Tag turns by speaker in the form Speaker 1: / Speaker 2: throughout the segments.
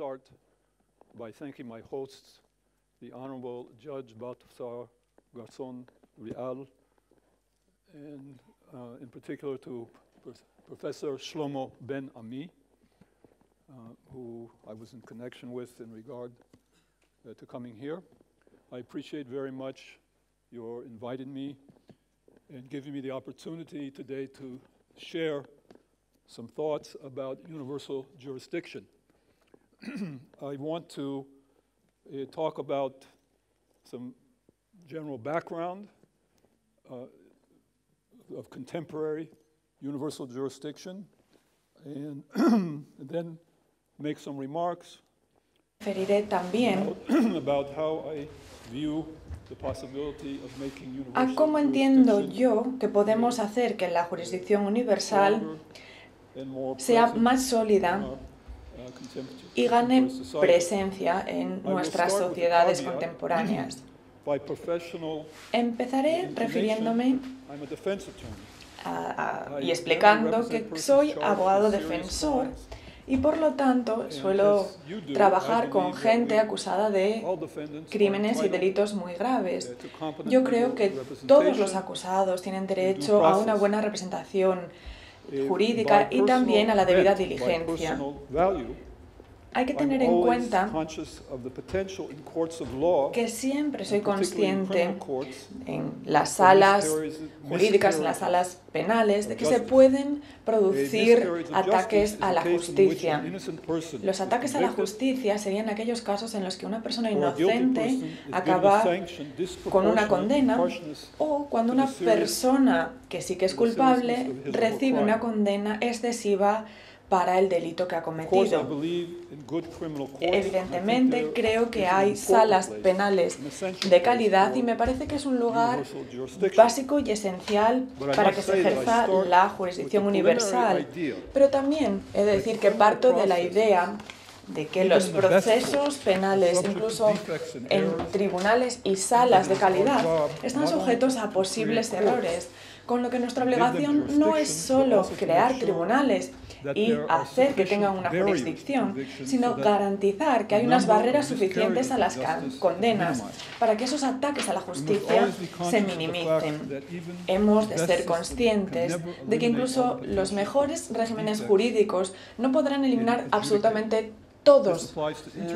Speaker 1: start by thanking my hosts, the Honorable Judge Baltasar Garzon Rial, and uh, in particular to Prof- Professor Shlomo Ben Ami, uh, who I was in connection with in regard uh, to coming here. I appreciate very much your inviting me and giving me the opportunity today to share some thoughts about universal jurisdiction. I want to uh, talk about some general background uh, of contemporary universal jurisdiction and, and then make some remarks about, about how I view the possibility of making
Speaker 2: a
Speaker 1: universal
Speaker 2: cómo entiendo yo que podemos hacer que la jurisdicción universal
Speaker 1: more
Speaker 2: sea más sólida y gane presencia en nuestras sociedades contemporáneas. Empezaré refiriéndome y explicando que soy abogado defensor y por lo tanto suelo trabajar con gente acusada de crímenes y delitos muy graves. Yo creo que todos los acusados tienen derecho a una buena representación jurídica y también a la debida diligencia. Hay que tener en cuenta que siempre soy consciente en las salas jurídicas, en las salas penales, de que se pueden producir
Speaker 1: miscarriage of
Speaker 2: ataques a la justicia. Los ataques a la justicia serían aquellos casos en los que una persona inocente acaba con una condena o cuando una persona que sí que es culpable recibe una condena excesiva para el delito que ha cometido. Evidentemente creo que hay salas penales de calidad y me parece que es un lugar básico y esencial para que se ejerza la jurisdicción universal. Pero también he de decir que parto de la idea de que los procesos penales, incluso en tribunales y salas de calidad, están sujetos a posibles errores, con lo que nuestra obligación no es solo crear tribunales y hacer que tengan una jurisdicción, sino garantizar que hay unas barreras suficientes a las condenas para que esos ataques a la justicia se minimicen. Hemos de ser conscientes de que incluso los mejores regímenes jurídicos no podrán eliminar absolutamente todos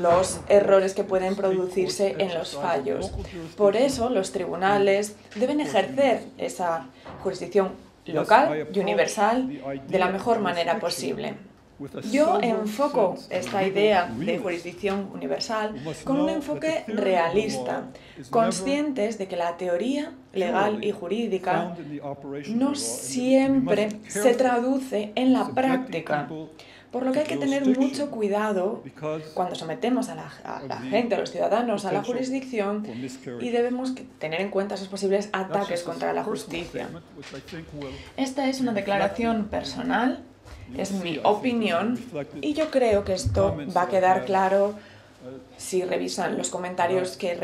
Speaker 2: los errores que pueden producirse en los fallos. Por eso los tribunales deben ejercer esa jurisdicción local y universal de la mejor manera posible. Yo enfoco esta idea de jurisdicción universal con un enfoque realista, conscientes de que la teoría legal y jurídica no siempre se traduce en la práctica, por lo que hay que tener mucho cuidado cuando sometemos a la, a la gente, a los ciudadanos, a la jurisdicción y debemos tener en cuenta esos posibles ataques contra la justicia. Esta es una declaración personal, es mi opinión y yo creo que esto va a quedar claro si revisan los comentarios que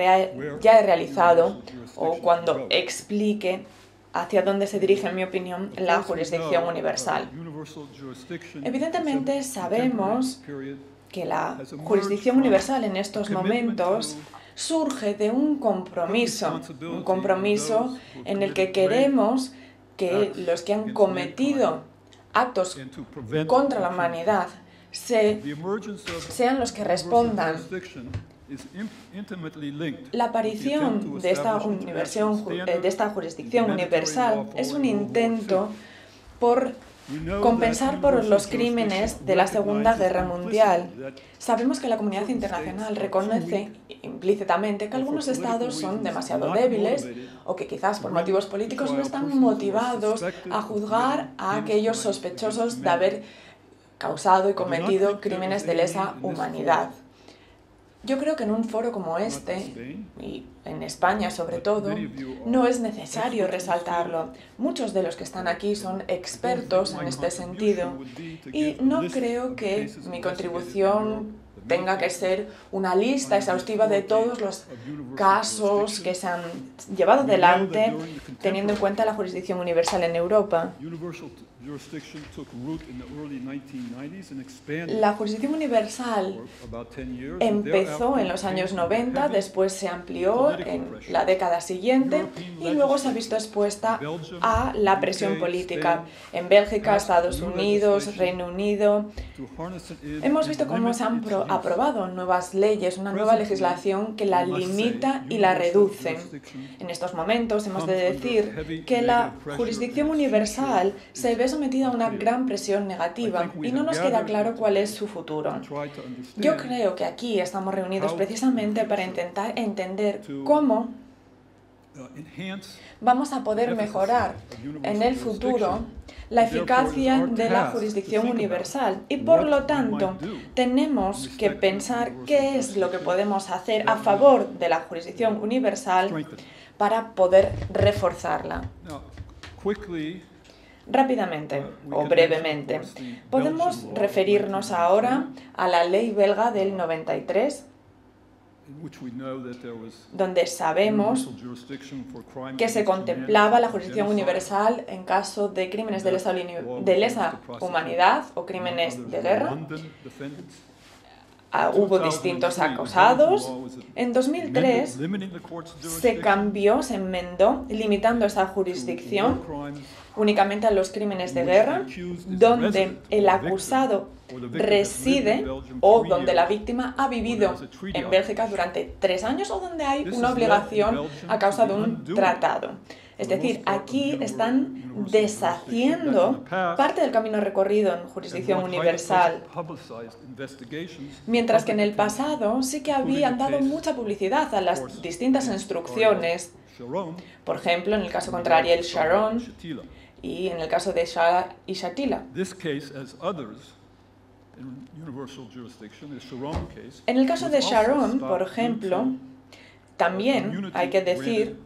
Speaker 2: ya he realizado o cuando explique hacia dónde se dirige, en mi opinión, la jurisdicción universal. Evidentemente sabemos que la jurisdicción universal en estos momentos surge de un compromiso, un compromiso en el que queremos que los que han cometido actos contra la humanidad se, sean los que respondan. La aparición de esta, universión ju- eh, de esta jurisdicción universal es un intento por compensar por los crímenes de la Segunda Guerra Mundial. Sabemos que la comunidad internacional reconoce implícitamente que algunos estados son demasiado débiles o que quizás por motivos políticos no están motivados a juzgar a aquellos sospechosos de haber causado y cometido crímenes de lesa humanidad. Yo creo que en un foro como este, y en España sobre todo, no es necesario resaltarlo. Muchos de los que están aquí son expertos en este sentido y no creo que mi contribución tenga que ser una lista exhaustiva de todos los casos que se han llevado adelante teniendo en cuenta la jurisdicción universal en Europa.
Speaker 1: Jurisdiction took root in the early 1990s and expanded
Speaker 2: La jurisdicción universal
Speaker 1: for about 10 years. and
Speaker 2: empezó en los años
Speaker 1: became
Speaker 2: 90,
Speaker 1: independent.
Speaker 2: después se amplió en la década siguiente y luego se ha visto expuesta a la presión política en Bélgica, Estados Unidos, Reino Unido. Hemos visto cómo se han aprobado nuevas leyes, una nueva legislación que la limita y la reduce. En estos momentos hemos de decir que la jurisdicción universal se ve sometida a una gran presión negativa y no nos queda claro cuál es su futuro. Yo creo que aquí estamos reunidos precisamente para intentar entender cómo
Speaker 1: uh, enhance
Speaker 2: vamos a poder mejorar en el futuro la eficacia de la jurisdicción universal y por lo tanto tenemos que pensar qué es lo que podemos hacer a favor de la jurisdicción universal para poder reforzarla. Rápidamente o brevemente, podemos referirnos ahora a la ley belga del 93,
Speaker 1: in which we know that there was
Speaker 2: donde sabemos que se contemplaba la jurisdicción universal en caso de crímenes de lesa, de lesa humanidad o crímenes de guerra. Ah, hubo distintos acusados. En 2003
Speaker 1: Limiting the court's
Speaker 2: se cambió, se enmendó, limitando esa jurisdicción únicamente a los crímenes de guerra, donde el acusado reside o donde la víctima ha vivido en Bélgica durante tres años o donde hay una obligación a causa de un tratado. Es decir, aquí están deshaciendo parte del camino recorrido en jurisdicción universal, mientras que en el pasado sí que habían dado mucha publicidad a las distintas instrucciones, por ejemplo, en el caso contra Ariel Sharon. Y en el caso de Shah y Shatila.
Speaker 1: This case, as others in universal jurisdiction, the Sharon case,
Speaker 2: En el caso de Sharon, por ejemplo, también hay que decir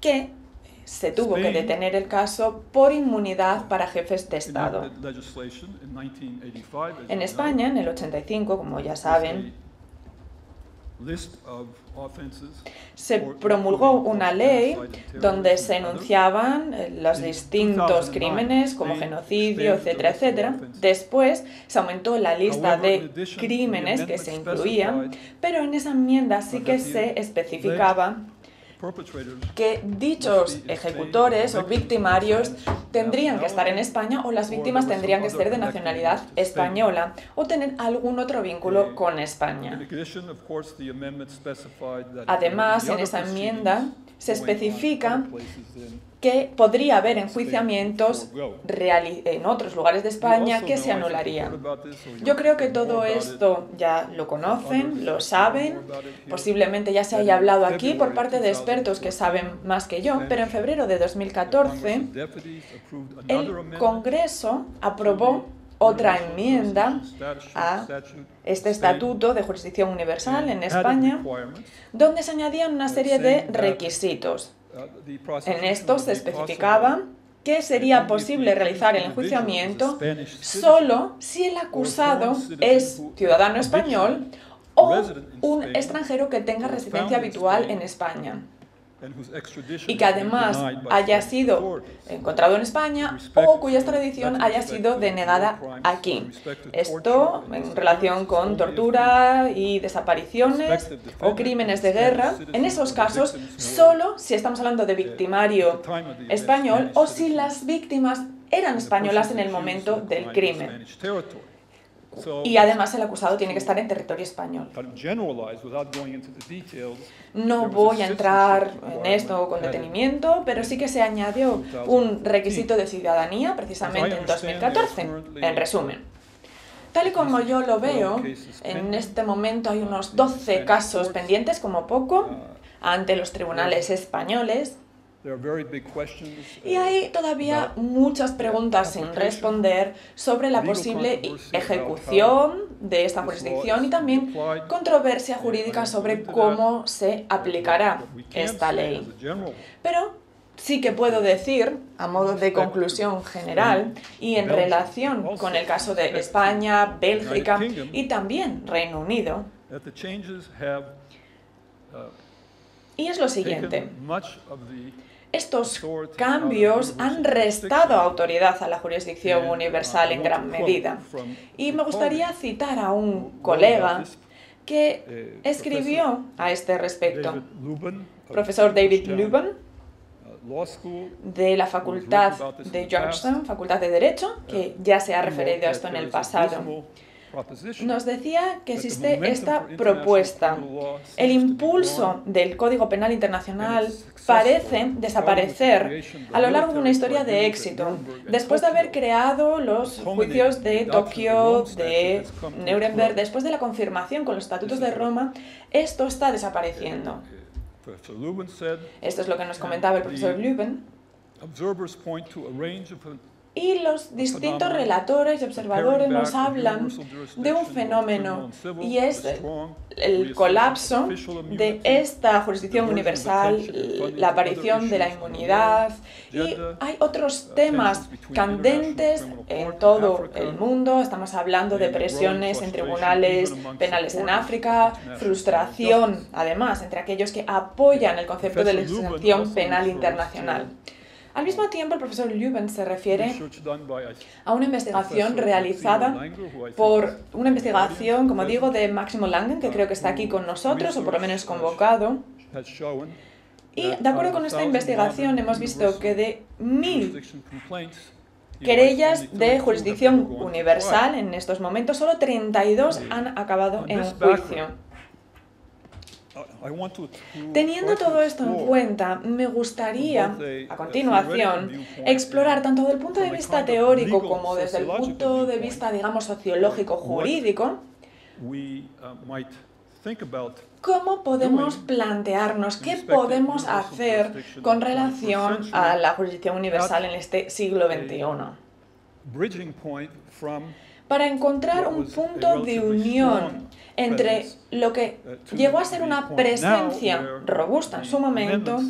Speaker 2: que se tuvo que detener el caso por inmunidad para jefes de Estado.
Speaker 1: Enacted legislation in 1985, as
Speaker 2: En España, en el 85, como ya saben, se promulgó una ley donde se enunciaban eh, los distintos crímenes como genocidio, etcétera, etcétera. Después se aumentó la lista de crímenes que se incluían, pero en esa enmienda sí que se especificaba que dichos ejecutores o victimarios tendrían que estar en España o las víctimas tendrían que ser de nacionalidad española o tener algún otro vínculo con España. Además, en esa enmienda se especifica que podría haber enjuiciamientos reali- en otros lugares de España que se anularían. Yo creo que todo esto ya lo conocen, lo saben, posiblemente ya se haya hablado aquí por parte de expertos que saben más que yo, pero en febrero de 2014 el Congreso aprobó otra enmienda a este Estatuto de Jurisdicción Universal en España, donde se añadían una serie de requisitos. En esto se especificaba que sería posible realizar el enjuiciamiento solo si el acusado es ciudadano español o un extranjero que tenga residencia habitual en España y que además haya sido encontrado en España o cuya extradición haya sido denegada aquí. Esto en relación con tortura y desapariciones o crímenes de guerra, en esos casos solo si estamos hablando de victimario español o si las víctimas eran españolas en el momento del crimen. Y además el acusado tiene que estar en territorio español. No voy a entrar en esto con detenimiento, pero sí que se añadió un requisito de ciudadanía precisamente en 2014. En resumen, tal y como yo lo veo, en este momento hay unos 12 casos pendientes, como poco, ante los tribunales españoles. Y hay todavía muchas preguntas sin responder sobre la posible ejecución de esta jurisdicción y también controversia jurídica sobre cómo se aplicará esta ley. Pero sí que puedo decir, a modo de conclusión general, y en relación con el caso de España, Bélgica y también Reino Unido, y es lo siguiente. Estos cambios han restado autoridad a la jurisdicción universal en gran medida. Y me gustaría citar a un colega que escribió a este respecto, profesor David Lubin, de la Facultad de Georgetown, Facultad de Derecho, que ya se ha referido a esto en el pasado nos decía que existe esta propuesta. El impulso del Código Penal Internacional parece desaparecer a lo largo de una historia de éxito. Después de haber creado los juicios de Tokio, de Nuremberg, después de la confirmación con los estatutos de Roma, esto está desapareciendo. Esto es lo que nos comentaba el profesor Lüben. Y los distintos relatores y observadores nos hablan de un fenómeno y es el colapso de esta jurisdicción universal, la aparición de la inmunidad y hay otros temas candentes en todo el mundo. Estamos hablando de presiones en tribunales penales en África, frustración además entre aquellos que apoyan el concepto de legislación penal internacional. Al mismo tiempo, el profesor Lüben se refiere a una investigación realizada por una investigación, como digo, de Máximo Langen, que creo que está aquí con nosotros, o por lo menos convocado. Y de acuerdo con esta investigación hemos visto que de mil querellas de jurisdicción universal en estos momentos, solo 32 han acabado en juicio. Teniendo todo esto en cuenta, me gustaría, a continuación, explorar tanto desde el punto de vista teórico como desde el punto de vista, digamos, sociológico, jurídico, uh, ¿Cómo podemos plantearnos qué podemos hacer con relación a la jurisdicción universal en este siglo XXI? Para encontrar un punto de unión entre lo que uh, llegó a ser una presencia robusta en su momento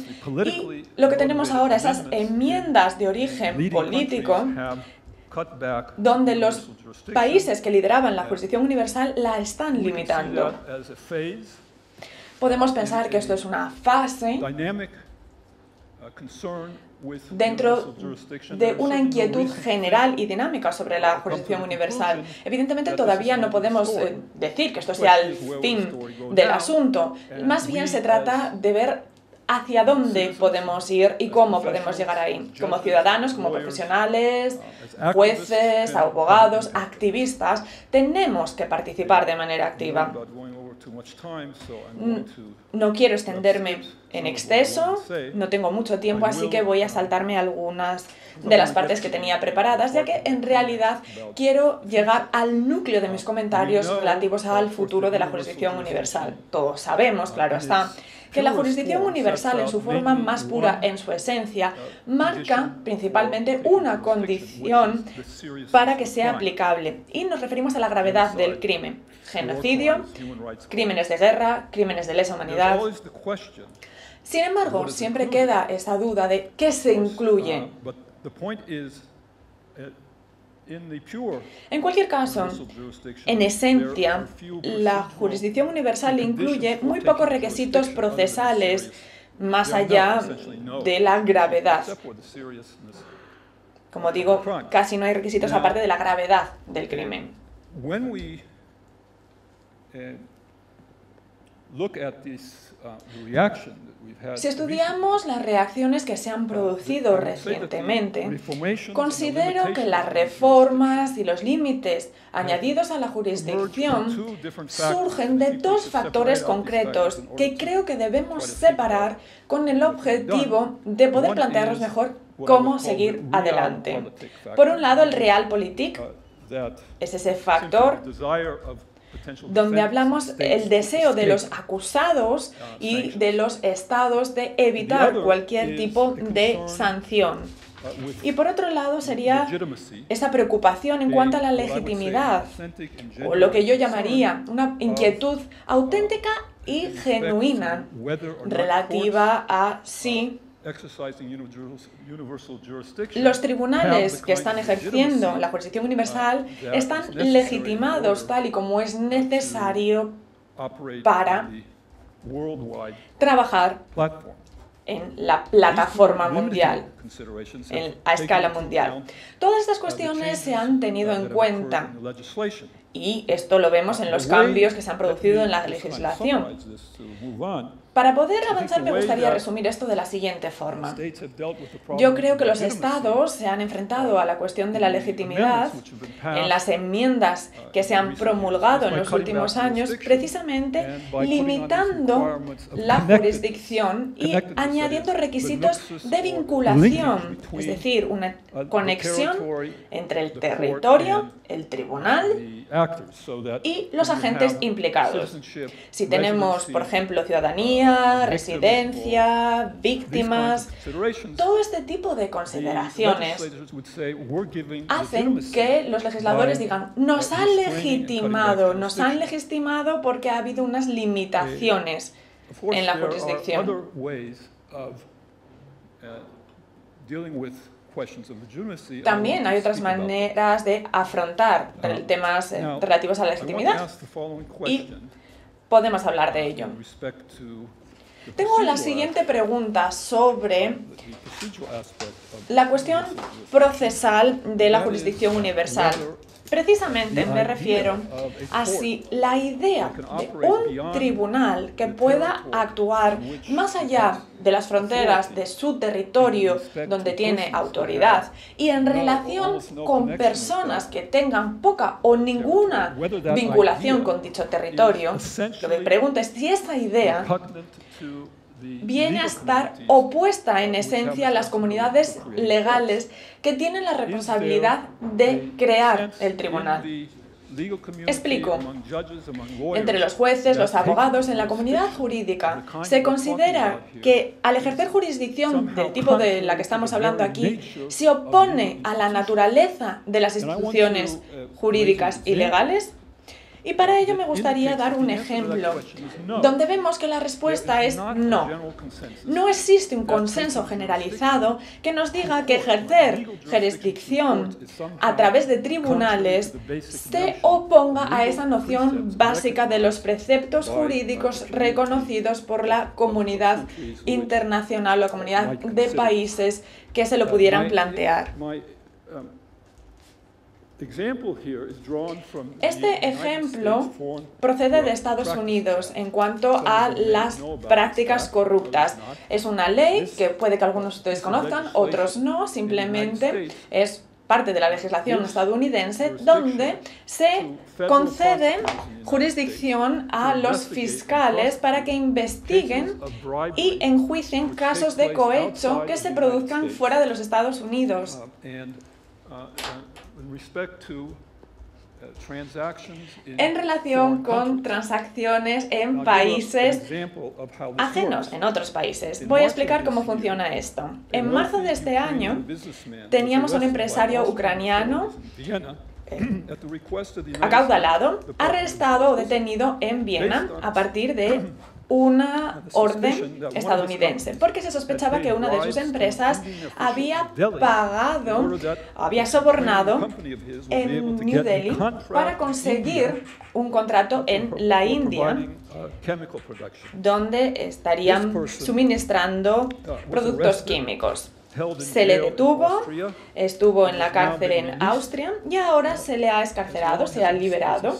Speaker 2: y lo que tenemos ahora, esas enmiendas de origen político donde los países que lideraban la jurisdicción universal la están limitando. Podemos pensar que esto es una fase dentro de una inquietud general y dinámica sobre la jurisdicción universal. Evidentemente todavía no podemos eh, decir que esto sea el fin del asunto. Más bien se trata de ver hacia dónde podemos ir y cómo podemos llegar ahí, como ciudadanos, como profesionales, jueces, abogados, activistas, tenemos que participar de manera activa. No quiero extenderme en exceso, no tengo mucho tiempo, así que voy a saltarme algunas de las partes que tenía preparadas, ya que en realidad quiero llegar al núcleo de mis comentarios relativos al futuro de la jurisdicción universal. Todos sabemos, claro está, que la jurisdicción universal en su forma más pura, en su esencia, marca principalmente una condición para que sea aplicable. Y nos referimos a la gravedad del crimen. Genocidio, crímenes de guerra, crímenes de lesa humanidad. Sin embargo, siempre queda esa duda de qué se incluye. En cualquier caso, en esencia, la jurisdicción universal incluye muy pocos requisitos procesales más allá de la gravedad. Como digo, casi no hay requisitos aparte de la gravedad del crimen. Si estudiamos las reacciones que se han producido recientemente, considero que las reformas y los límites añadidos a la jurisdicción surgen de dos factores concretos que creo que debemos separar con el objetivo de poder plantearnos mejor cómo seguir adelante. Por un lado, el realpolitik es ese factor donde hablamos el deseo de los acusados y de los estados de evitar cualquier tipo de sanción. Y por otro lado sería esa preocupación en cuanto a la legitimidad, o lo que yo llamaría una inquietud auténtica y genuina relativa a si los tribunales que están ejerciendo la jurisdicción universal están legitimados tal y como es necesario para trabajar en la plataforma mundial, a escala mundial. Todas estas cuestiones se han tenido en cuenta y esto lo vemos en los cambios que se han producido en la legislación. Para poder avanzar me gustaría resumir esto de la siguiente forma. Yo creo que los estados se han enfrentado a la cuestión de la legitimidad en las enmiendas que se han promulgado en los últimos años, precisamente limitando la jurisdicción y añadiendo requisitos de vinculación, es decir, una conexión entre el territorio, el tribunal y los agentes implicados. Si tenemos, por ejemplo, ciudadanía, residencia, víctimas, todo este tipo de consideraciones hacen que los legisladores digan, nos han legitimado, nos han legitimado porque ha habido unas limitaciones en la jurisdicción. También hay otras maneras de afrontar temas eh, relativos a la legitimidad y podemos hablar de ello. Tengo la siguiente pregunta sobre la cuestión procesal de la jurisdicción universal. Precisamente me refiero a si la idea de un tribunal que pueda actuar más allá de las fronteras de su territorio donde tiene autoridad y en relación con personas que tengan poca o ninguna vinculación con dicho territorio, lo que me pregunto es si esa idea viene a estar opuesta en esencia a las comunidades legales que tienen la responsabilidad de crear el tribunal. Explico. Entre los jueces, los abogados, en la comunidad jurídica, se considera que al ejercer jurisdicción del tipo de la que estamos hablando aquí, se opone a la naturaleza de las instituciones jurídicas y legales y para ello me gustaría dar un ejemplo, donde vemos que la respuesta es no. No existe un consenso generalizado que nos diga que ejercer jurisdicción a través de tribunales se oponga a esa noción básica de los preceptos jurídicos reconocidos por la comunidad internacional o comunidad de países que se lo pudieran plantear. Este ejemplo procede de Estados Unidos en cuanto a las prácticas corruptas. Es una ley que puede que algunos de ustedes conozcan, otros no, simplemente es parte de la legislación estadounidense donde se concede jurisdicción a los fiscales para que investiguen y enjuicien casos de cohecho que se produzcan fuera de los Estados Unidos. Uh, en relación con transacciones en países ajenos, en otros países. Voy a explicar cómo funciona esto. En marzo de este año teníamos un empresario ucraniano eh, acaudalado, arrestado o detenido en Viena a partir de una orden estadounidense, porque se sospechaba que una de sus empresas había pagado, había sobornado en New Delhi para conseguir un contrato en la India donde estarían suministrando productos químicos. Se le detuvo, estuvo en la cárcel en Austria y ahora se le ha escarcelado, se ha liberado,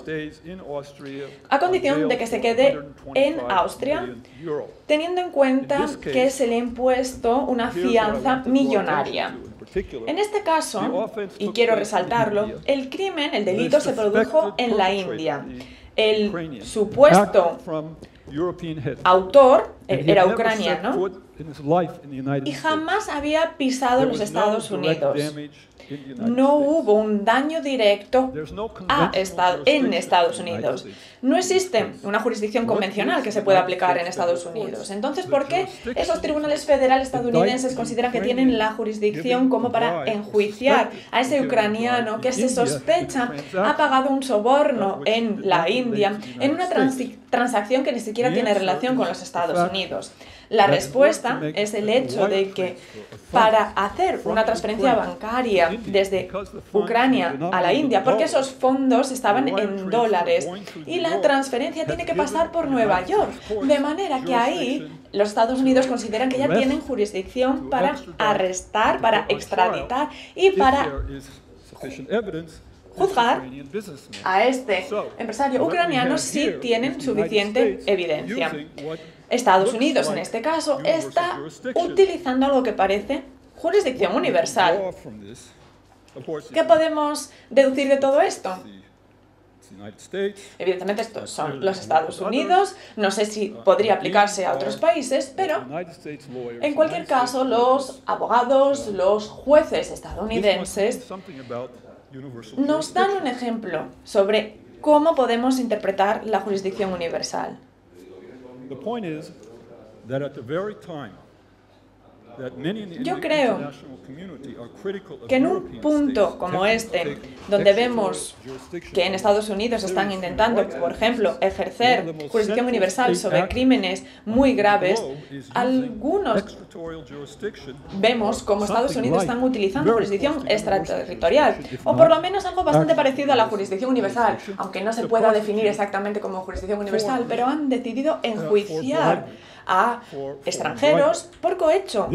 Speaker 2: a condición de que se quede en Austria, teniendo en cuenta que se le ha impuesto una fianza millonaria. En este caso, y quiero resaltarlo, el crimen, el delito se produjo en la India. El supuesto autor era ucraniano. y jamás había pisado los Estados Unidos. No hubo un daño directo a estado, en Estados Unidos. No existe una jurisdicción convencional que se pueda aplicar en Estados Unidos. Entonces, ¿por qué esos tribunales federales estadounidenses consideran que tienen la jurisdicción como para enjuiciar a ese ucraniano que se sospecha ha pagado un soborno en la India en una transacción que ni siquiera tiene relación con los Estados Unidos? La respuesta es el hecho de que para hacer una transferencia bancaria desde Ucrania a la India, porque esos fondos estaban en dólares y la transferencia tiene que pasar por Nueva York, de manera que ahí los Estados Unidos consideran que ya tienen jurisdicción para arrestar, para extraditar y para juzgar a este empresario ucraniano si tienen suficiente evidencia. Estados Unidos, en este caso, está utilizando algo que parece jurisdicción universal. ¿Qué podemos deducir de todo esto? Evidentemente estos son los Estados Unidos, no sé si podría aplicarse a otros países, pero en cualquier caso los abogados, los jueces estadounidenses nos dan un ejemplo sobre cómo podemos interpretar la jurisdicción universal. The point is that at the very time Yo creo que en un punto como este, donde vemos que en Estados Unidos están intentando, por ejemplo, ejercer jurisdicción universal sobre crímenes muy graves, algunos vemos como Estados Unidos están utilizando jurisdicción extraterritorial, o por lo menos algo bastante parecido a la jurisdicción universal, aunque no se pueda definir exactamente como jurisdicción universal, pero han decidido enjuiciar a extranjeros por cohecho.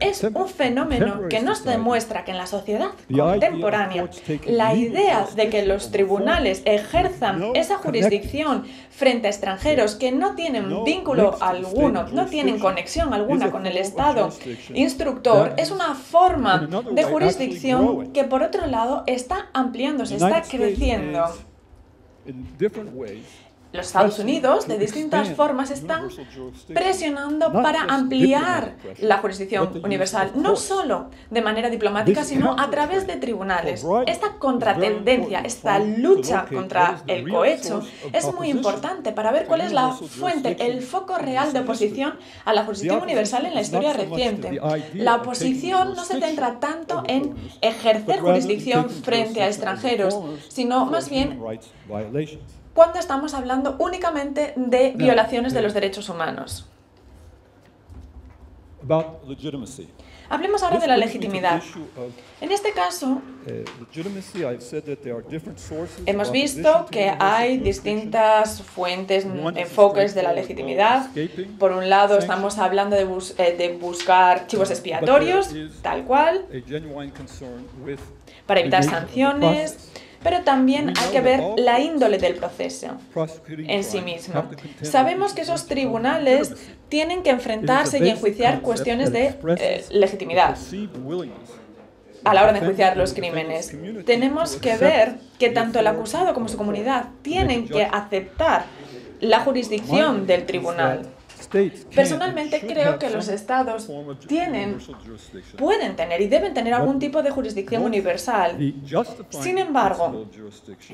Speaker 2: Es un fenómeno que nos demuestra que en la sociedad contemporánea la idea de que los tribunales ejerzan esa jurisdicción frente a extranjeros que no tienen vínculo alguno, no tienen conexión alguna con el Estado instructor, es una forma de jurisdicción que por otro lado está ampliándose, está creciendo los Estados Unidos, de distintas formas, están presionando para ampliar la jurisdicción universal, no solo de manera diplomática, sino a través de tribunales. Esta contratendencia, esta lucha contra el cohecho, es muy importante para ver cuál es la fuente, el foco real de oposición a la jurisdicción universal en la historia reciente. La oposición no se centra tanto en ejercer jurisdicción frente a extranjeros, sino más bien cuando estamos hablando únicamente de violaciones de los derechos humanos. Hablemos ahora de la legitimidad. En este caso, uh, hemos visto que hay distintas fuentes, enfoques de la legitimidad. Por un lado, estamos hablando de, eh, de buscar chivos expiatorios, tal cual, para evitar sanciones pero también hay que ver la índole del proceso en sí mismo. Sabemos que esos tribunales tienen que enfrentarse y enjuiciar cuestiones de eh, legitimidad a la hora de enjuiciar los crímenes. Tenemos que ver que tanto el acusado como su comunidad tienen que aceptar la jurisdicción del tribunal. Personalmente creo que los estados tienen, pueden tener y deben tener algún tipo de jurisdicción universal. Sin embargo,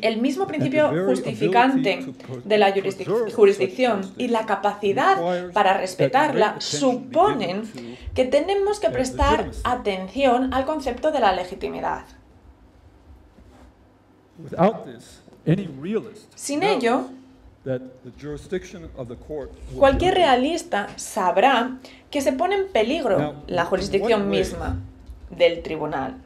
Speaker 2: el mismo principio justificante de la jurisdicción y la capacidad para respetarla suponen que tenemos que prestar atención al concepto de la legitimidad. Sin ello, Cualquier realista sabrá que se pone en peligro la jurisdicción misma del tribunal.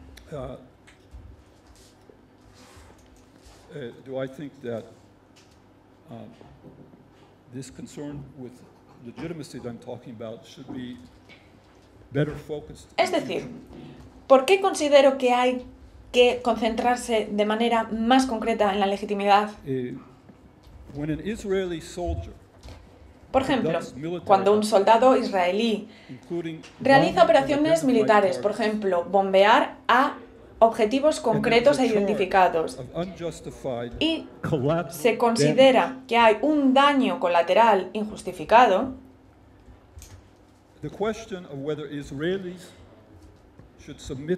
Speaker 2: Es decir, ¿por qué considero que hay que concentrarse de manera más concreta en la legitimidad? Por ejemplo, cuando un soldado israelí realiza operaciones militares, por ejemplo, bombear a objetivos concretos e identificados, y se considera que hay un daño colateral injustificado,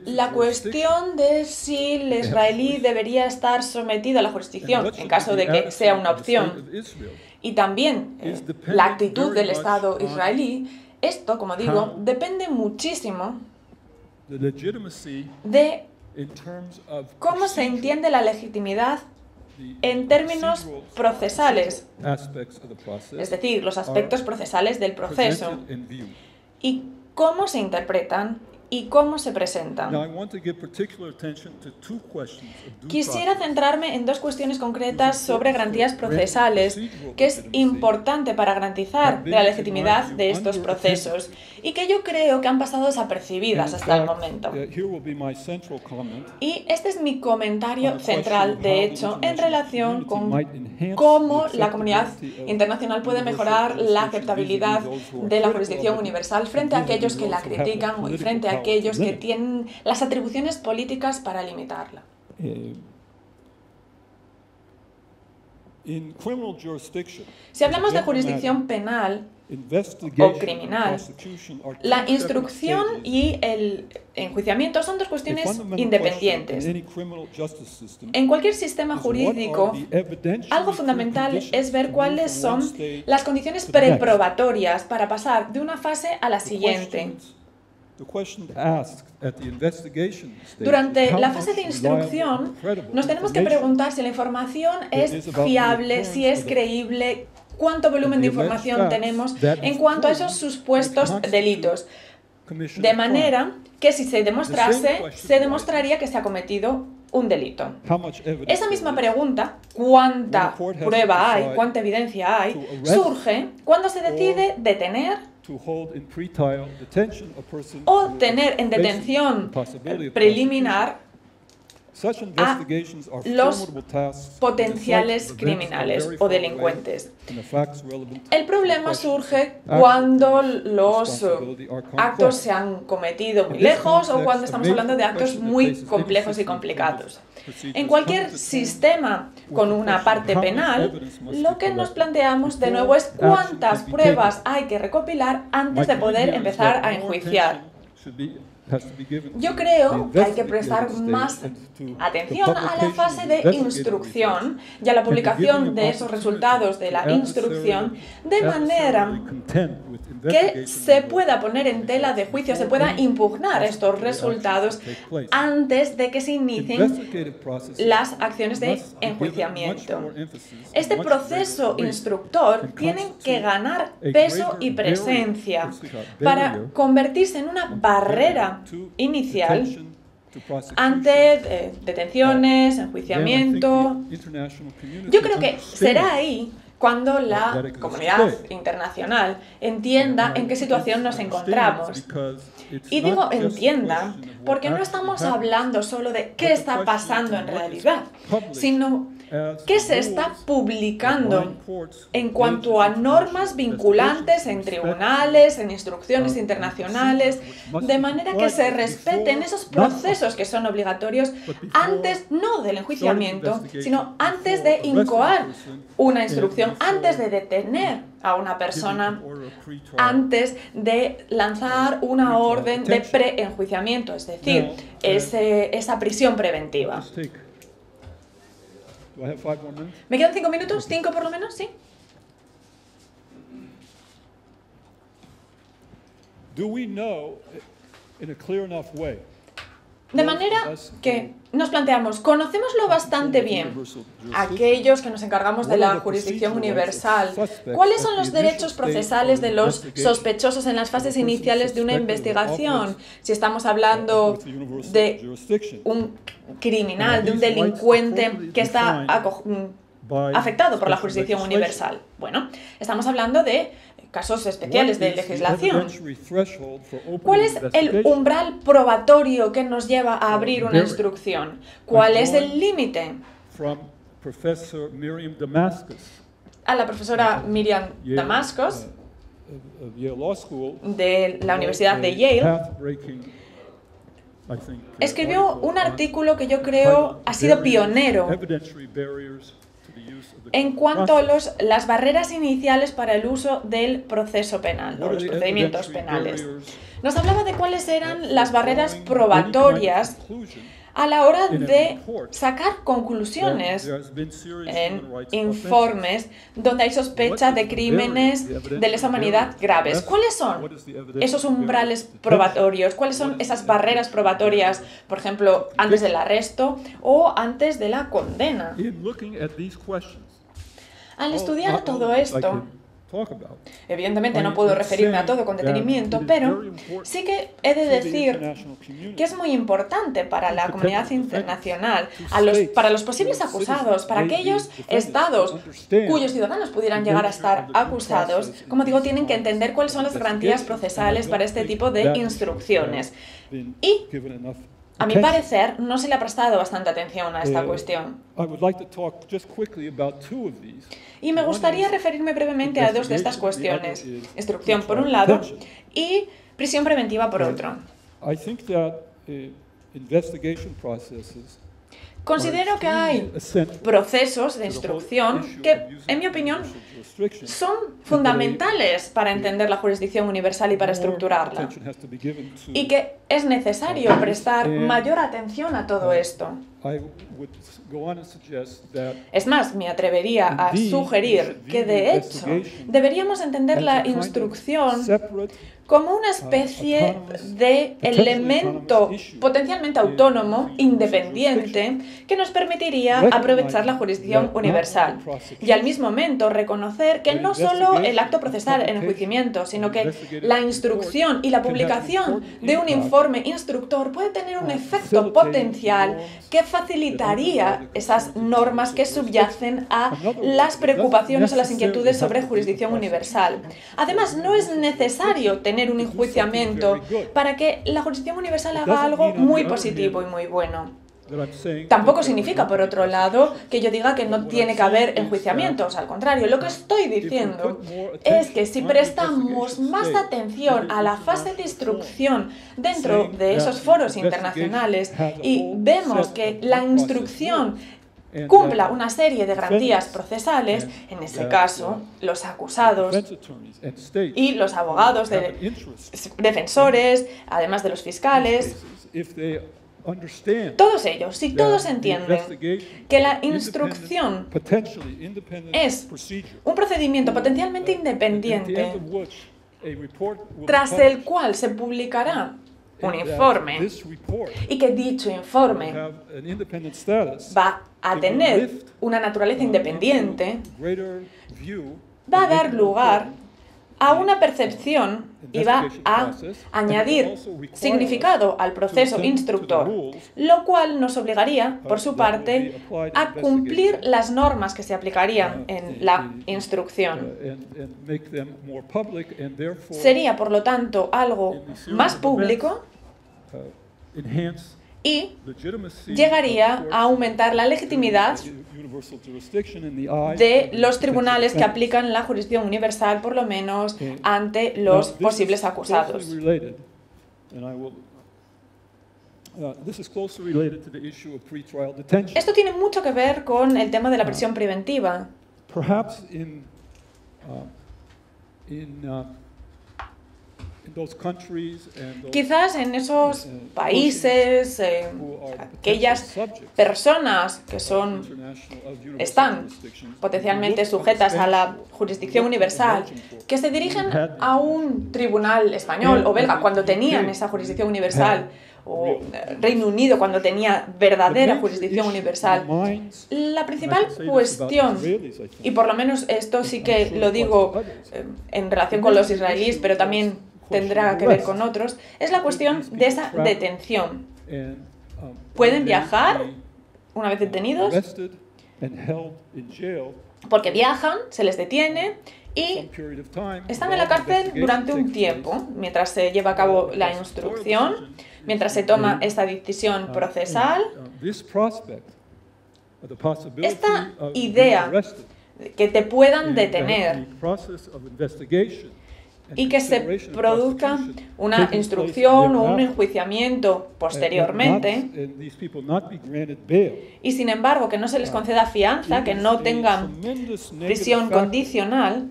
Speaker 2: la cuestión de si el israelí debería estar sometido a la jurisdicción en caso de que sea una opción. y también eh, la actitud del Estado israelí, esto, como digo, depende muchísimo de cómo se entiende la legitimidad en términos procesales, es decir, los aspectos procesales del proceso, y cómo se interpretan y cómo se presentan. Quisiera centrarme en dos cuestiones concretas sobre garantías procesales, que es importante para garantizar la legitimidad de estos procesos y que yo creo que han pasado desapercibidas hasta el momento. Y este es mi comentario central, de hecho, en relación con cómo la comunidad internacional puede mejorar la aceptabilidad de la jurisdicción universal frente a aquellos que la critican y frente a aquellos que tienen las atribuciones políticas para limitarla.
Speaker 1: Eh,
Speaker 2: si hablamos de jurisdicción penal o criminal, la instrucción y el enjuiciamiento son dos cuestiones independientes. En cualquier sistema jurídico, algo fundamental es ver cuáles son las condiciones preprobatorias para pasar de una fase a la siguiente. Durante la fase de instrucción, nos tenemos que preguntar si la información es fiable, si es creíble, cuánto volumen de información tenemos en cuanto a esos supuestos delitos. De manera que si se demostrase, se demostraría que se ha cometido un delito. Esa misma pregunta, ¿cuánta prueba hay, cuánta evidencia hay?, surge cuando se decide detener o tener en detención preliminar a los potenciales criminales o delincuentes. El problema surge cuando los actos se han cometido muy lejos o cuando estamos hablando de actos muy complejos y complicados. En cualquier sistema con una parte penal, lo que nos planteamos de nuevo es cuántas pruebas hay que recopilar antes de poder empezar a enjuiciar. Yo creo que hay que prestar más atención a la fase de instrucción y a la publicación de esos resultados de la instrucción de manera que se pueda poner en tela de juicio, se pueda impugnar estos resultados antes de que se inicien las acciones de enjuiciamiento. Este proceso instructor tiene que ganar peso y presencia para convertirse en una barrera inicial ante eh, detenciones, enjuiciamiento. Yo creo que será ahí cuando la comunidad internacional entienda en qué situación nos encontramos. Y digo entienda porque no estamos hablando solo de qué está pasando en realidad, sino ¿Qué se está publicando en cuanto a normas vinculantes en tribunales, en instrucciones internacionales, de manera que se respeten esos procesos que son obligatorios antes, no del enjuiciamiento, sino antes de incoar una instrucción, antes de detener a una persona, antes de lanzar una orden de preenjuiciamiento, es decir, esa prisión preventiva. Do I have five more minutes? Me quedan cinco minutos, cinco por lo menos, sí. Do we know in a clear enough way? De manera que nos planteamos, conocemoslo bastante bien, aquellos que nos encargamos de la jurisdicción universal, cuáles son los derechos procesales de los sospechosos en las fases iniciales de una investigación, si estamos hablando de un criminal, de un delincuente que está afectado por la jurisdicción universal. Bueno, estamos hablando de casos especiales de legislación. ¿Cuál es el umbral probatorio que nos lleva a abrir una instrucción? ¿Cuál es el límite? A la profesora Miriam Damascus. de la Universidad de Yale. escribió un artículo que yo creo ha sido pionero en cuanto a los, las barreras iniciales para el uso del proceso penal o los procedimientos penales. Nos hablaba de cuáles eran las barreras probatorias a la hora de sacar conclusiones en informes donde hay sospecha de crímenes de lesa humanidad graves. ¿Cuáles son esos umbrales probatorios? ¿Cuáles son esas barreras probatorias, por ejemplo, antes del arresto o antes de la condena? Al estudiar todo esto, Evidentemente no puedo referirme a todo con detenimiento, pero sí que he de decir que es muy importante para la comunidad internacional, para los posibles acusados, para aquellos estados cuyos ciudadanos pudieran llegar a estar acusados, como digo, tienen que entender cuáles son las garantías procesales para este tipo de instrucciones. Y a mi parecer, no se le ha prestado bastante atención a esta cuestión. Y me gustaría referirme brevemente a dos de estas cuestiones. Instrucción por un lado y prisión preventiva por otro. Considero que hay procesos de instrucción que, en mi opinión, son fundamentales para entender la jurisdicción universal y para estructurarla. Y que es necesario prestar mayor atención a todo esto. Es más, me atrevería a sugerir que, de hecho, deberíamos entender la instrucción como una especie de elemento potencialmente autónomo, independiente, que nos permitiría aprovechar la jurisdicción universal. Y al mismo momento reconocer que no solo el acto procesal en enjuiciamiento, sino que la instrucción y la publicación de un informe instructor puede tener un efecto potencial que facilitaría esas normas que subyacen a las preocupaciones o las inquietudes sobre jurisdicción universal. Además, no es necesario tener un enjuiciamiento para que la jurisdicción universal haga algo muy positivo y muy bueno. Tampoco significa, por otro lado, que yo diga que no tiene que haber enjuiciamientos. Al contrario, lo que estoy diciendo es que si prestamos más atención a la fase de instrucción dentro de esos foros internacionales y vemos que la instrucción cumpla una serie de garantías procesales, en ese caso, los acusados y los abogados, de defensores, además de los fiscales, todos ellos, si todos entienden que la instrucción es un procedimiento potencialmente independiente tras el cual se publicará un informe. y que dicho informe va a tener una naturaleza independiente, va a dar lugar a una percepción y va a añadir significado al proceso instructor, lo cual nos obligaría, por su parte, a cumplir las normas que se aplicarían en la instrucción. Sería, por lo tanto, algo más público y llegaría a aumentar la legitimidad de los tribunales que aplican la jurisdicción universal, por lo menos ante los posibles acusados. Esto tiene mucho que ver con el tema de la prisión preventiva. Quizás en esos países, aquellas personas que son, están potencialmente sujetas a la jurisdicción universal, que se dirigen a un tribunal español o belga cuando tenían esa jurisdicción universal, o Reino Unido cuando tenía verdadera jurisdicción universal. La principal cuestión, y por lo menos esto sí que lo digo eh, en relación con los israelíes, pero también tendrá que ver con otros, es la cuestión de esa detención. Pueden viajar una vez detenidos porque viajan, se les detiene y están en la cárcel durante un tiempo, mientras se lleva a cabo la instrucción, mientras se toma esta decisión procesal. Esta idea que te puedan detener y que se produzca una instrucción o un enjuiciamiento posteriormente. y sin embargo que no se les conceda fianza, que no tengan prisión condicional,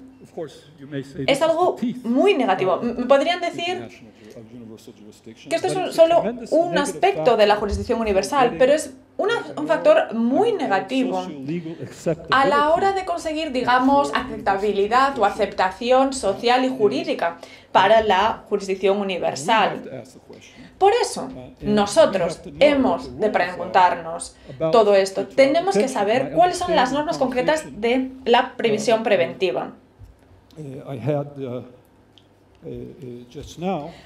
Speaker 2: es algo muy negativo. Me podrían decir que esto es solo un aspecto de la jurisdicción universal, pero es un factor muy negativo a la hora de conseguir, digamos, aceptabilidad o aceptación social y jurídica para la jurisdicción universal. Por eso, nosotros hemos de preguntarnos todo esto. Tenemos que saber cuáles son las normas concretas de la previsión preventiva.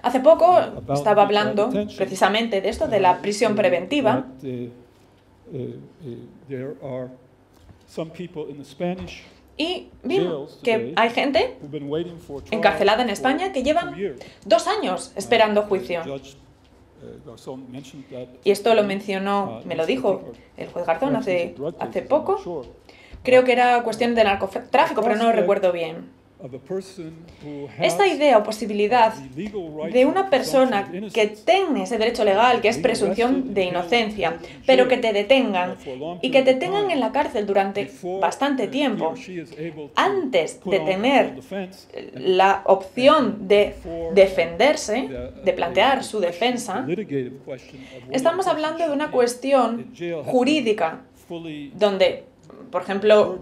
Speaker 2: Hace poco estaba hablando precisamente de esto, de la prisión preventiva. Y vimos que hay gente encarcelada en España que llevan dos años esperando juicio. Y esto lo mencionó, me lo dijo el juez Garzón hace, hace poco. Creo que era cuestión de narcotráfico, pero no lo recuerdo bien. Esta idea o posibilidad de una persona que tenga ese derecho legal, que es presunción de inocencia, pero que te detengan y que te tengan en la cárcel durante bastante tiempo, antes de tener la opción de defenderse, de plantear su defensa, estamos hablando de una cuestión jurídica donde, por ejemplo,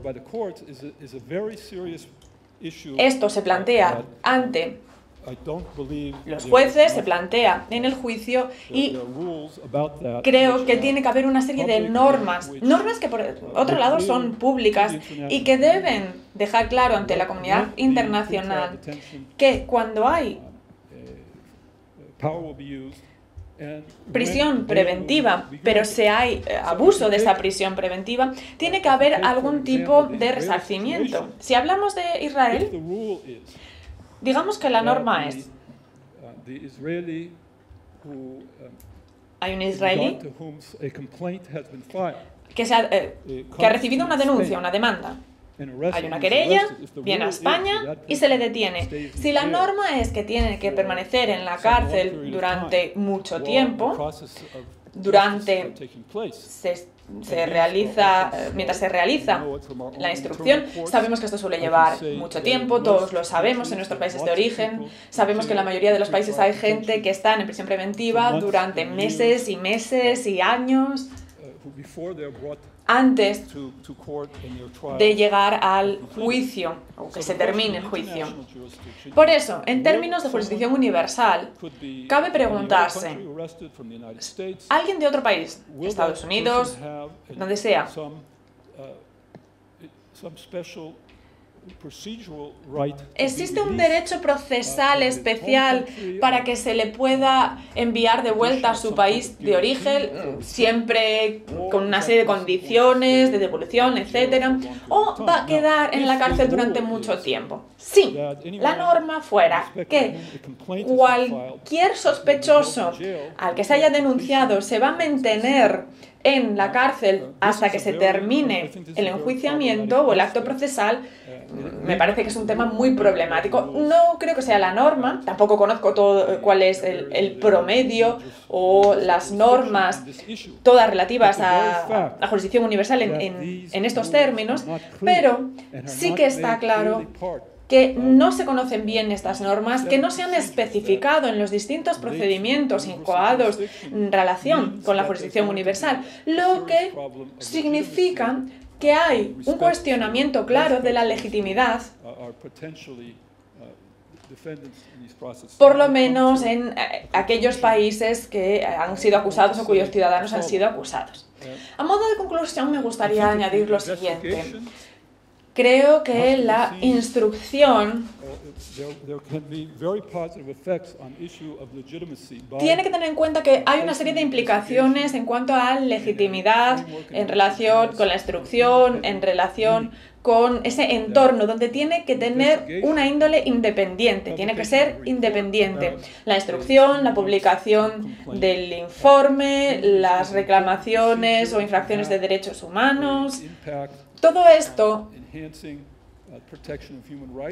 Speaker 2: esto se plantea ante los jueces, se plantea en el juicio y creo que tiene que haber una serie de normas, normas que por otro lado son públicas y que deben dejar claro ante la comunidad internacional que cuando hay prisión preventiva, pero si hay eh, abuso de esa prisión preventiva, tiene que haber algún tipo de resarcimiento. Si hablamos de Israel, digamos que la norma es, hay un israelí que, eh, que ha recibido una denuncia, una demanda, hay una querella, viene a España y se le detiene. Si la norma es que tiene que permanecer en la cárcel durante mucho tiempo, durante se, realiza, mientras se realiza la instrucción, sabemos que esto suele llevar mucho tiempo, todos lo sabemos en nuestros países de origen, sabemos que en la mayoría de los países hay gente que está en prisión preventiva durante meses y meses y años antes de llegar al juicio, o que se termine el juicio. Por eso, en términos de jurisdicción universal, cabe preguntarse, ¿alguien de otro país, Estados Unidos, donde sea, ¿Existe un derecho procesal especial para que se le pueda enviar de vuelta a su país de origen, siempre con una serie de condiciones de devolución, etcétera? ¿O va a quedar en la cárcel durante mucho tiempo? Sí, la norma fuera que cualquier sospechoso al que se haya denunciado se va a mantener en la cárcel hasta que se termine el enjuiciamiento o el acto procesal, me parece que es un tema muy problemático. No creo que sea la norma, tampoco conozco todo cuál es el, promedio o las normas, todas relativas a la jurisdicción universal en, en estos términos, pero sí que está claro que no se conocen bien estas normas, que no se han especificado en los distintos procedimientos incoados en relación con la jurisdicción universal, lo que significa que hay un cuestionamiento claro de la legitimidad por lo menos en eh, aquellos países que han sido acusados o cuyos ciudadanos han sido acusados. A modo de conclusión me gustaría añadir lo siguiente. Creo que la instrucción tiene que tener en cuenta que hay una serie de implicaciones en cuanto a legitimidad en relación con la instrucción, en relación con ese entorno donde tiene que tener una índole independiente, tiene que ser independiente. La instrucción, la publicación del informe, las reclamaciones o infracciones de derechos humanos, todo esto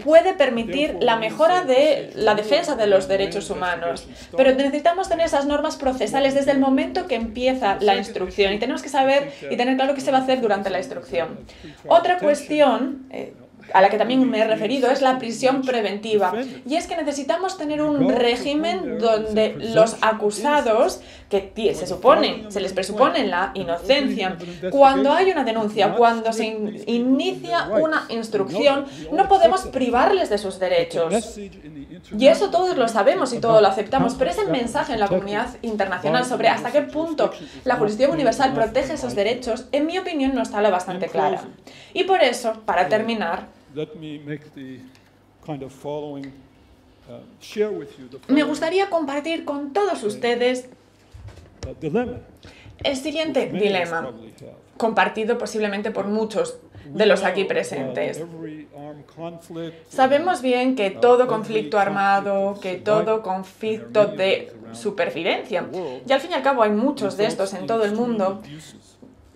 Speaker 2: puede permitir la mejora de la defensa de los derechos humanos, pero necesitamos tener esas normas procesales desde el momento que empieza la instrucción y tenemos que saber y tener claro qué se va a hacer durante la instrucción. Otra cuestión, eh, a la que también me he referido es la prisión preventiva. Y es que necesitamos tener un régimen donde los acusados, que se supone, se les presupone la inocencia, cuando hay una denuncia, cuando se inicia una instrucción, no podemos privarles de sus derechos. Y eso todos lo sabemos y todos lo aceptamos, pero ese mensaje en la comunidad internacional sobre hasta qué punto la jurisdicción universal protege esos derechos, en mi opinión, no está lo bastante clara. Y por eso, para terminar, me gustaría compartir con todos ustedes el siguiente dilema, compartido posiblemente por muchos de los aquí presentes. Sabemos bien que todo conflicto armado, que todo conflicto de supervivencia, y al fin y al cabo hay muchos de estos en todo el mundo,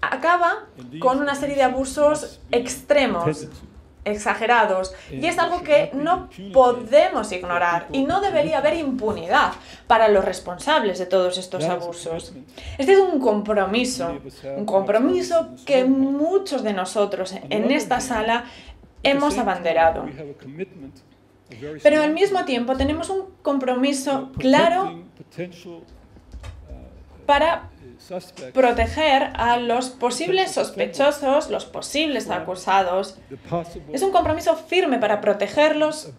Speaker 2: acaba con una serie de abusos extremos exagerados y es algo que no podemos ignorar y no debería haber impunidad para los responsables de todos estos abusos. Este es un compromiso, un compromiso que muchos de nosotros en esta sala hemos abanderado. Pero al mismo tiempo tenemos un compromiso claro para proteger a los posibles sospechosos, los posibles acusados. Es un compromiso firme para protegerlos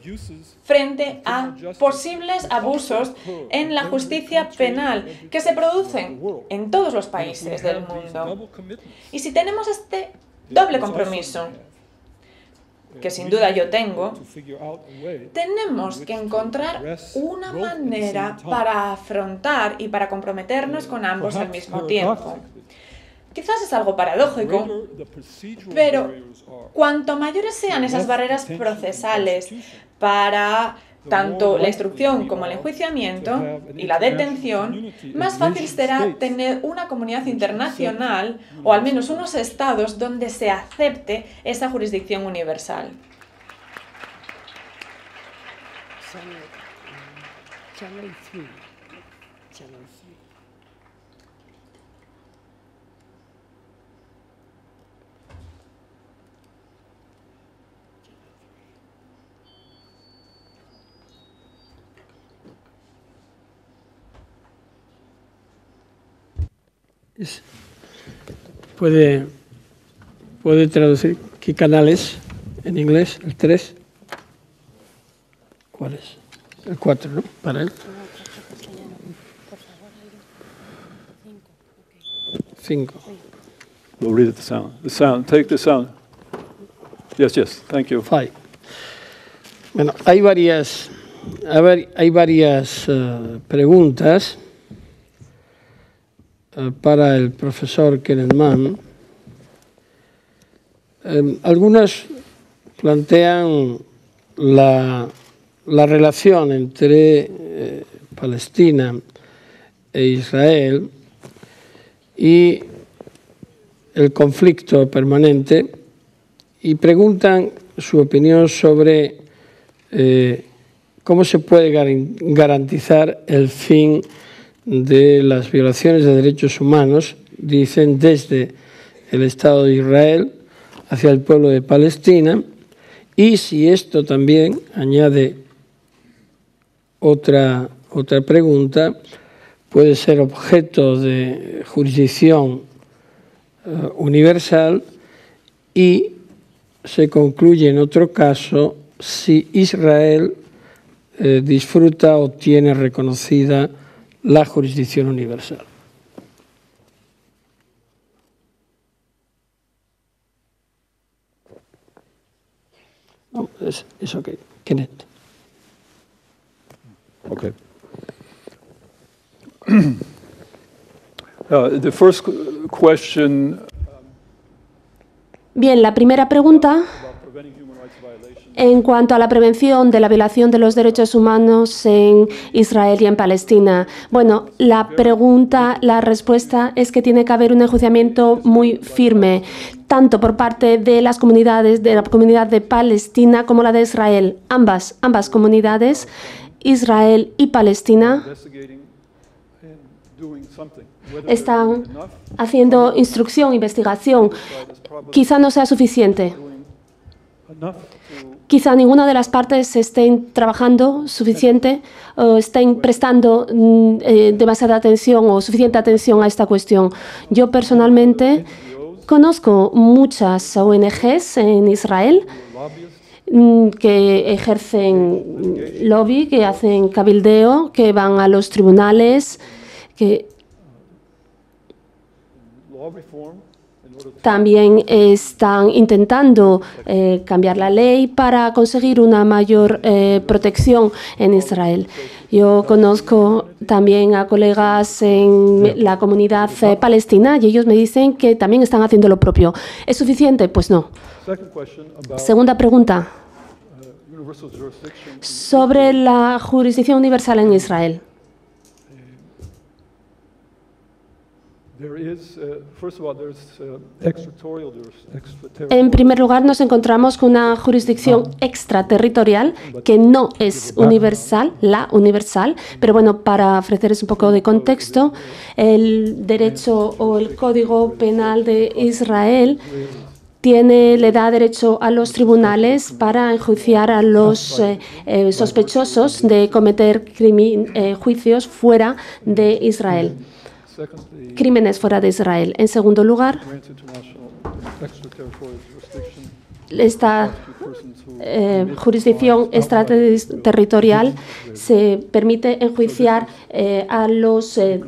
Speaker 2: frente a posibles abusos en la justicia penal que se producen en todos los países del mundo. Y si tenemos este doble compromiso, que sin duda yo tengo, tenemos que encontrar una manera para afrontar y para comprometernos con ambos al mismo tiempo. Quizás es algo paradójico, pero cuanto mayores sean esas barreras procesales para tanto la instrucción como el enjuiciamiento y la detención, más fácil será tener una comunidad internacional o al menos unos estados donde se acepte esa jurisdicción universal.
Speaker 3: ¿Puede, puede traducir qué canales en inglés? ¿El 3? ¿Cuál es? El 4, ¿no? Para él. 5.
Speaker 1: We'll read it the sound. The sound. Take the sound. Yes, yes. Thank you.
Speaker 3: Five. Bueno, hay varias, hay varias uh, preguntas para el profesor Kenneth Mann. Eh, algunas plantean la, la relación entre eh, Palestina e Israel y el conflicto permanente y preguntan su opinión sobre eh, cómo se puede garantizar el fin las violaciones de derechos humanos, dicen desde el Estado de Israel hacia el pueblo de Palestina, y si esto también añade otra, otra pregunta, puede ser objeto de jurisdicción eh, universal y se concluye en otro caso si Israel eh, disfruta o tiene reconocida la jurisdicción universal. No, es, es ok. Kenneth.
Speaker 1: Okay. uh, the first question.
Speaker 4: Bien, la primera pregunta en cuanto a la prevención de la violación de los derechos humanos en Israel y en Palestina. Bueno, la pregunta, la respuesta es que tiene que haber un enjuiciamiento muy firme, tanto por parte de las comunidades, de la comunidad de Palestina como la de Israel. Ambas, ambas comunidades, Israel y Palestina, están haciendo instrucción, investigación. Quizá no sea suficiente quizá ninguna de las partes estén trabajando suficiente o estén prestando mm, eh, demasiada atención o suficiente atención a esta cuestión. Yo personalmente conozco muchas ONGs en Israel mm, que ejercen lobby, que hacen cabildeo, que van a los tribunales, que también están intentando eh, cambiar la ley para conseguir una mayor eh, protección en Israel. Yo conozco también a colegas en la comunidad eh, palestina y ellos me dicen que también están haciendo lo propio. ¿Es suficiente? Pues no. Segunda pregunta. Sobre la jurisdicción universal en Israel. En primer lugar, nos encontramos con una jurisdicción ah. extraterritorial que no es universal, la universal, pero bueno, para ofrecerles un poco de contexto, el derecho o el Código Penal de Israel. Tiene, le da derecho a los tribunales para enjuiciar a los eh, eh, sospechosos de cometer eh, juicios fuera de Israel crímenes fuera de Israel. En segundo lugar, esta eh, jurisdicción extraterritorial se permite enjuiciar eh, a los eh,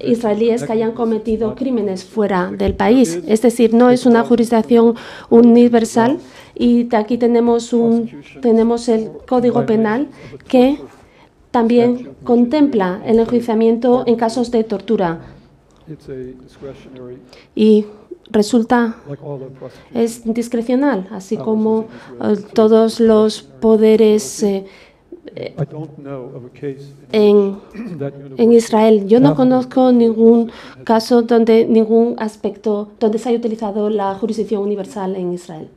Speaker 4: israelíes que hayan cometido crímenes fuera del país. Es decir, no es una jurisdicción universal y aquí tenemos, un, tenemos el Código Penal que también contempla el enjuiciamiento en casos de tortura. Y resulta, es discrecional, así como eh, todos los poderes eh, en, en, Israel. Yo no conozco ningún caso donde ningún aspecto, donde se haya utilizado la jurisdicción universal en Israel.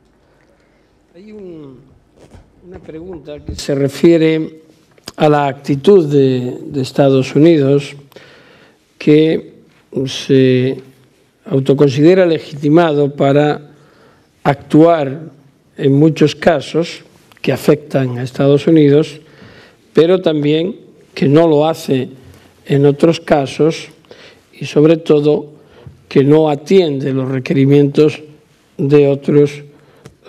Speaker 3: Hay una pregunta que se refiere a la actitud de, Estados Unidos que se autoconsidera legitimado para actuar en muchos casos que afectan a Estados Unidos, pero también que no lo hace en otros casos y sobre todo que no atiende los requerimientos de otros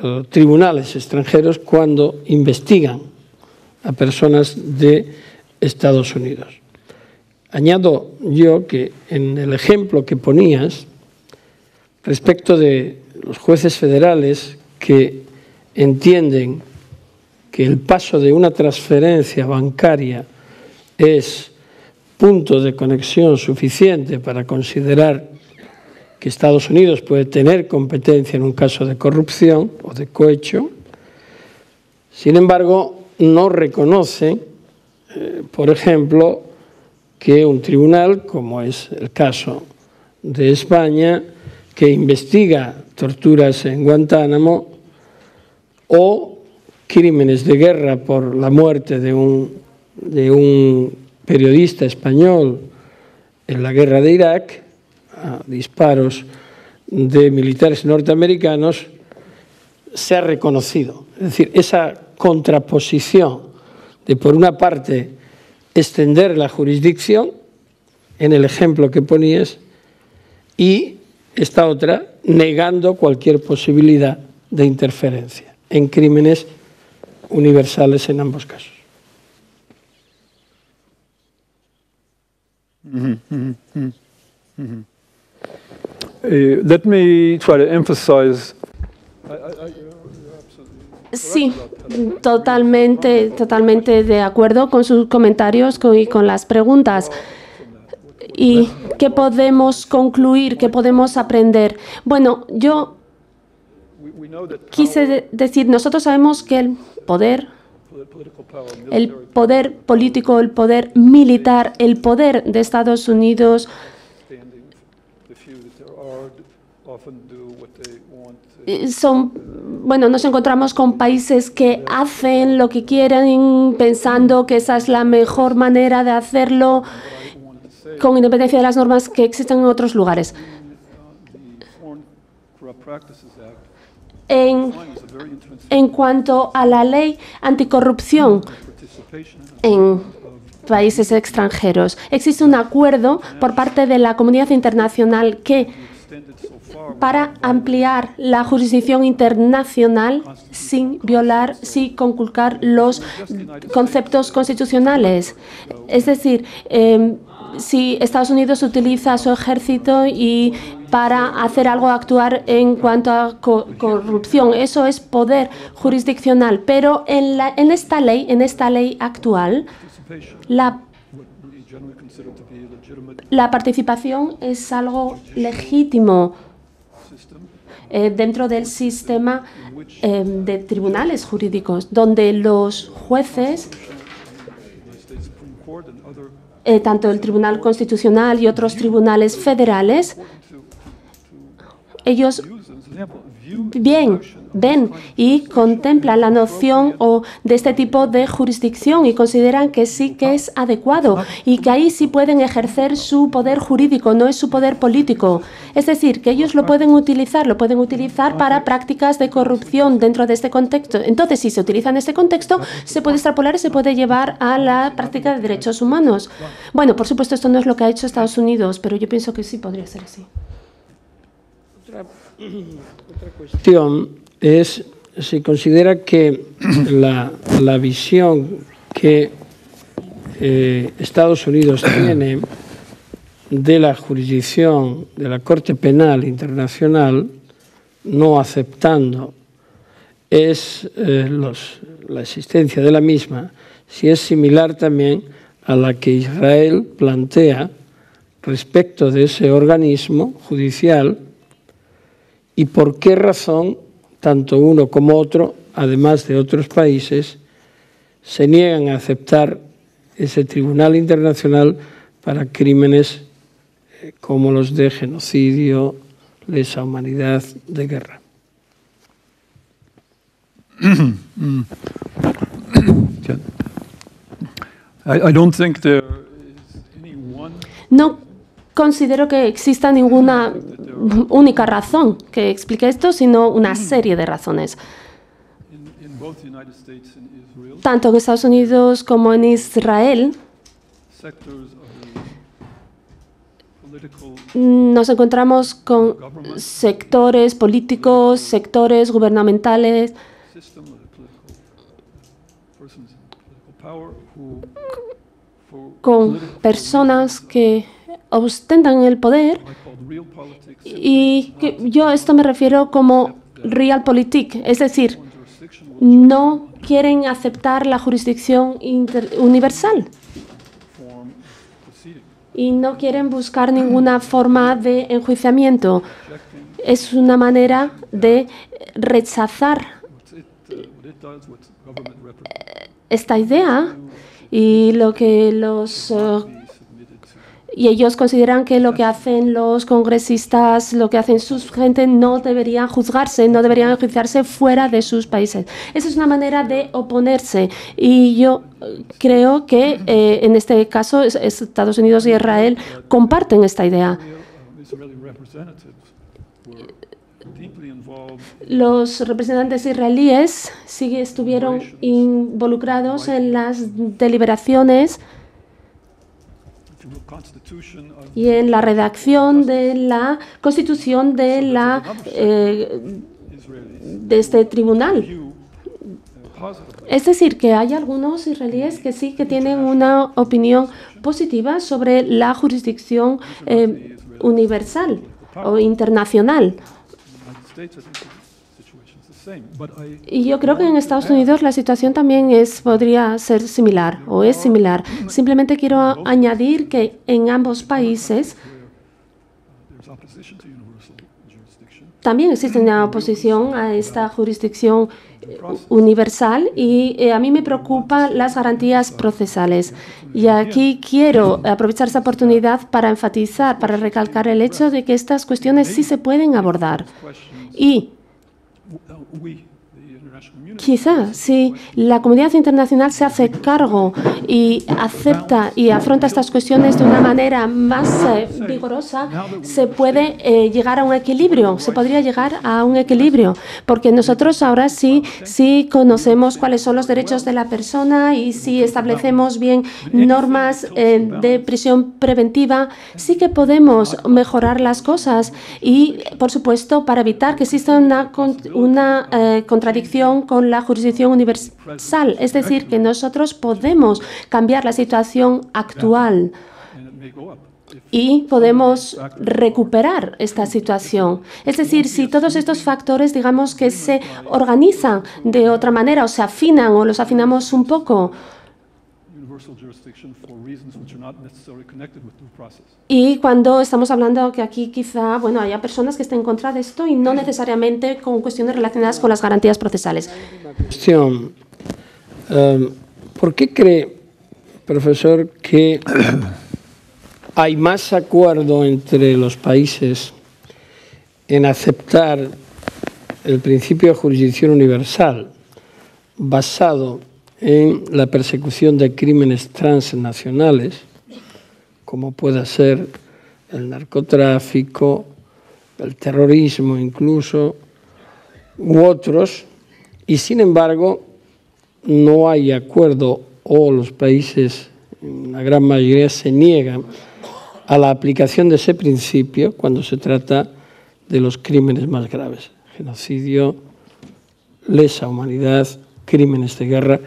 Speaker 3: eh, tribunales extranjeros cuando investigan a personas de Estados Unidos. Añado yo que en el ejemplo que ponías, respecto de los jueces federales que entienden que el paso de una transferencia bancaria es punto de conexión suficiente para considerar que Estados Unidos puede tener competencia en un caso de corrupción o de cohecho. Sin embargo, no reconoce, eh, por ejemplo, que un tribunal, como es el caso de España, que investiga torturas en Guantánamo o crímenes de guerra por la muerte de un, de un periodista español en la guerra de Irak, a disparos de militares norteamericanos, se ha reconocido. Es decir, esa contraposición de, por una parte, extender la jurisdicción, en el ejemplo que ponías, y esta otra, negando cualquier posibilidad de interferencia en crímenes universales en ambos casos.
Speaker 1: Uh, let me try to emphasize.
Speaker 4: Sí, totalmente, totalmente de acuerdo con sus comentarios y con las preguntas. ¿Y qué podemos concluir? ¿Qué podemos aprender? Bueno, yo quise decir, nosotros sabemos que el poder, el poder político, el poder militar, el poder de Estados Unidos son, bueno, nos encontramos con países que hacen lo que quieren pensando que esa es la mejor manera de hacerlo con independencia de las normas que existen en otros lugares. en, en cuanto a la ley anticorrupción en países extranjeros. Existe un acuerdo por parte de la comunidad internacional que para ampliar la jurisdicción internacional sin violar, sin conculcar los conceptos constitucionales. Es decir, em, si Estados Unidos utiliza su ejército y para hacer algo, actuar en cuanto a corrupción. Eso es poder jurisdiccional. Pero en, la, en esta ley, en esta ley actual, la, la participación es algo legítimo eh, dentro del sistema eh, de tribunales jurídicos, donde los jueces, eh, tanto el Tribunal Constitucional y otros tribunales federales, ellos bien ven y contemplan la noción o de este tipo de jurisdicción y consideran que sí que es adecuado y que ahí sí pueden ejercer su poder jurídico, no es su poder político. Es decir, que ellos lo pueden utilizar, lo pueden utilizar para prácticas de corrupción dentro de este contexto. Entonces, si se utiliza en este contexto, se puede extrapolar y se puede llevar a la práctica de derechos humanos. Bueno, por supuesto, esto no es lo que ha hecho Estados Unidos, pero yo pienso que sí podría ser así.
Speaker 3: Otra cuestión es si considera que la, la visión que eh, Estados Unidos tiene de la jurisdicción de la Corte Penal Internacional, no aceptando es eh, los, la existencia de la misma, si es similar también a la que Israel plantea respecto de ese organismo judicial y por qué razón tanto uno como otro, además de otros países, se niegan a aceptar ese Tribunal Internacional para crímenes eh, como los de genocidio, lesa humanidad, de guerra.
Speaker 4: No considero que exista ninguna única razón que explique esto, sino una serie de razones. Tanto en Estados Unidos como en Israel, nos encontramos con sectores políticos, sectores gubernamentales, con personas que ostentan el poder y yo a esto me refiero como realpolitik, es decir, no quieren aceptar la jurisdicción universal y no quieren buscar ninguna forma de enjuiciamiento. Es una manera de rechazar esta idea y lo que los uh, y ellos consideran que lo que hacen los congresistas, lo que hacen sus gente no debería juzgarse, no deberían enjuiciarse fuera de sus países. Esa es una manera de oponerse y yo eh, creo que eh, en este caso Estados Unidos y Israel comparten esta idea. Los representantes israelíes sí estuvieron involucrados en las deliberaciones y en la redacción de la constitución de, la, eh, de este tribunal. Es decir, que hay algunos israelíes que sí que tienen una opinión positiva sobre la jurisdicción eh, universal o internacional. Y yo creo que en Estados Unidos la situación también es, podría ser similar o es similar. Simplemente quiero añadir que en ambos países también existe una oposición a esta jurisdicción universal y eh, a mí me preocupan las garantías procesales. Y aquí quiero aprovechar esta oportunidad para enfatizar, para recalcar el hecho de que estas cuestiones sí se pueden abordar. Y oui, Quizá si la comunidad internacional se hace cargo y acepta y afronta estas cuestiones de una manera más eh, vigorosa, se puede eh, llegar a un equilibrio, se podría llegar a un equilibrio, porque nosotros ahora sí, sí conocemos cuáles son los derechos de la persona y si establecemos bien normas eh, de prisión preventiva, sí que podemos mejorar las cosas y, por supuesto, para evitar que exista una, una contradicción con la jurisdicción universal, es decir, que nosotros podemos cambiar la situación actual y podemos recuperar esta situación. Es decir, si todos estos factores, digamos, que se organizan de otra manera o se afinan o los afinamos un poco, y cuando estamos hablando que aquí quizá bueno, haya personas que estén en contra de esto y no necesariamente con cuestiones relacionadas con las garantías procesales.
Speaker 3: Cuestión. Em, ¿Por qué cree, profesor, que hay más acuerdo entre los países en aceptar el principio de jurisdicción universal basado en la persecución de crímenes transnacionales, como pueda ser el narcotráfico, el terrorismo incluso, u otros, y sin embargo no hay acuerdo o los países, en la gran mayoría, se niegan a la aplicación de ese principio cuando se trata de los crímenes más graves, genocidio, lesa humanidad, crímenes de guerra,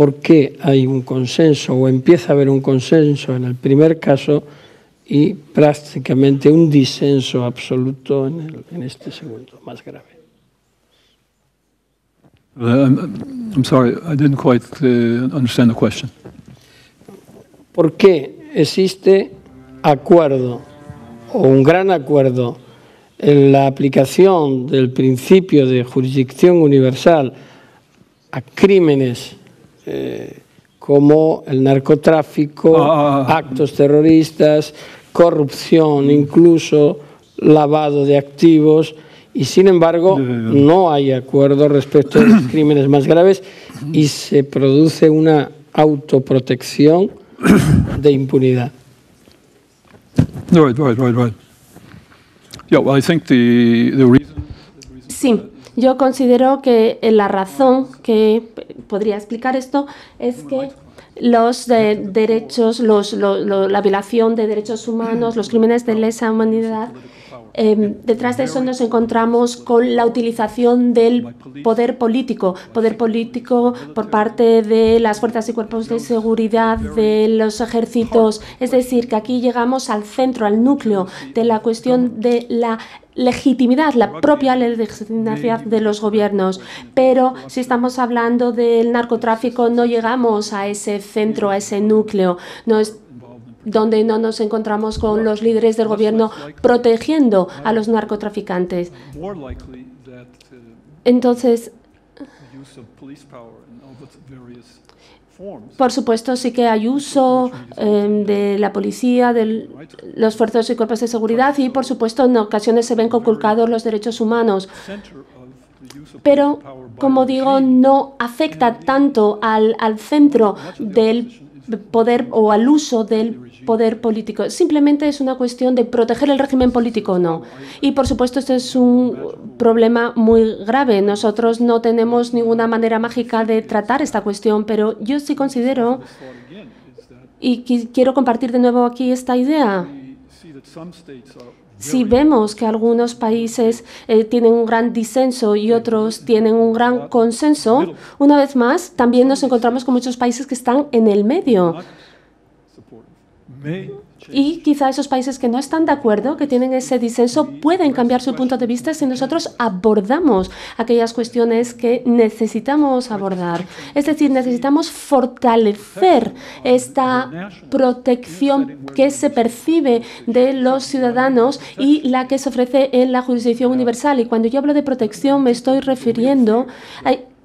Speaker 3: por qué hay un consenso o empieza a haber un consenso en el primer caso y prácticamente un disenso absoluto en, el, en este segundo, más grave.
Speaker 1: Uh, I'm, I'm sorry, I didn't quite uh, understand the question.
Speaker 3: ¿Por qué existe acuerdo o un gran acuerdo en la aplicación del principio de jurisdicción universal a crímenes eh, como el narcotráfico, ah, actos terroristas, corrupción, incluso lavado de activos, y sin embargo no hay acuerdo respecto a los crímenes más graves y se produce una autoprotección de impunidad.
Speaker 4: Sí, yo considero que la razón que podría explicar esto es que los derechos, la violación de derechos humanos, los crímenes de lesa humanidad, em, detrás de eso nos encontramos con la utilización del poder político, poder político por parte de las fuerzas y cuerpos de seguridad, de los ejércitos. Es decir, que aquí llegamos al centro, al núcleo de la cuestión de la legitimidad, la propia legitimidad. de los gobiernos. Pero si estamos hablando del narcotráfico, no llegamos a ese centro, a ese núcleo, no es donde no nos encontramos con los líderes del gobierno protegiendo a los narcotraficantes. Entonces, por supuesto, sí que hay uso em, de la policía, de los fuerzas y cuerpos de seguridad y, por supuesto, en ocasiones se ven conculcados los derechos humanos. Pero, como digo, no afecta tanto al, al centro del poder o al uso del poder político. Simplemente es una cuestión de proteger el régimen político o no. Y por supuesto esto es un problema muy grave. Nosotros no tenemos ninguna manera mágica de tratar esta cuestión, pero yo sí considero, y quiero compartir de nuevo aquí esta idea, si vemos que algunos países eh, tienen un gran disenso y otros tienen un gran consenso, una vez más, también nos encontramos con muchos países que están en el medio. Y quizá esos países que no están de acuerdo, que tienen ese disenso, pueden cambiar su punto de vista si nosotros abordamos aquellas cuestiones que necesitamos abordar. Es decir, necesitamos fortalecer esta protección que se percibe de los ciudadanos y la que se ofrece en la jurisdicción universal. Y cuando yo hablo de protección me estoy refiriendo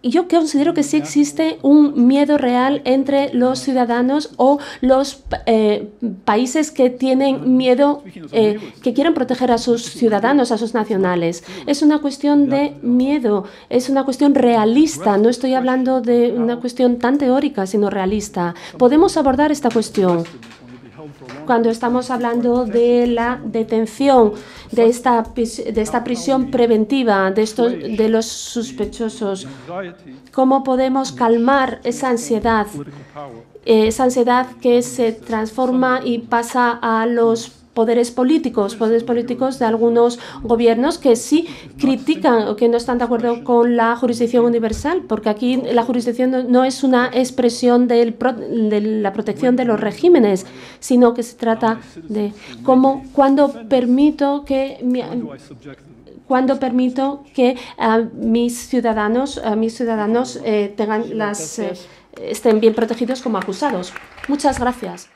Speaker 4: a yo considero que sí existe un miedo real entre los ciudadanos o los eh, países que tienen miedo, eh, que quieren proteger a sus ciudadanos, a sus nacionales. Es una cuestión de miedo, es una cuestión realista. No estoy hablando de una cuestión tan teórica, sino realista. Podemos abordar esta cuestión cuando estamos hablando de la detención, de esta, de esta prisión preventiva de, estos, de los sospechosos. ¿Cómo podemos calmar esa ansiedad? Esa ansiedad que se transforma y pasa a los poderes políticos, poderes políticos de algunos gobiernos que sí critican o que no están de acuerdo con la jurisdicción universal, porque aquí la jurisdicción no es una expresión de la protección de los regímenes, sino que se trata de cómo, cuando permito que cuando permito que mis ciudadanos, mis ciudadanos eh, tengan las, eh, estén bien protegidos como acusados. Muchas gracias.